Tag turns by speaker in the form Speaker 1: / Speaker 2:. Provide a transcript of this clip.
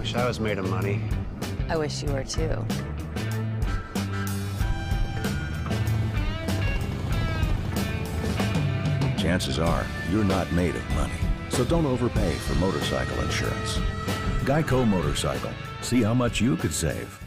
Speaker 1: Wish I was made of money.
Speaker 2: I wish you were too.
Speaker 3: Chances are you're not made of money, so don't overpay for motorcycle insurance. Geico Motorcycle. See how much you could save.